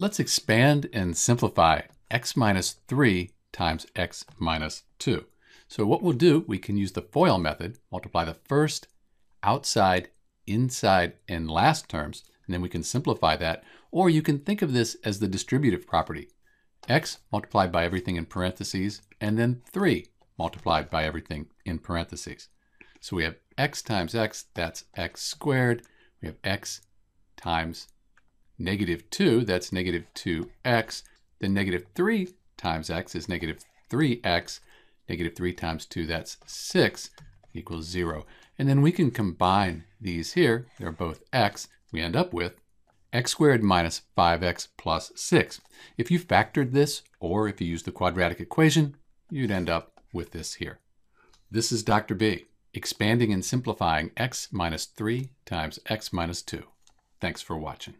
Let's expand and simplify x minus 3 times x minus 2. So what we'll do, we can use the FOIL method, multiply the first, outside, inside, and last terms, and then we can simplify that. Or you can think of this as the distributive property. x multiplied by everything in parentheses, and then 3 multiplied by everything in parentheses. So we have x times x, that's x squared. We have x times negative 2, that's negative 2x. Then negative 3 times x is negative 3x. Negative 3 times 2, that's 6, equals 0. And then we can combine these here. They're both x. We end up with x squared minus 5x plus 6. If you factored this, or if you use the quadratic equation, you'd end up with this here. This is Dr. B, expanding and simplifying x minus 3 times x minus 2. Thanks for watching.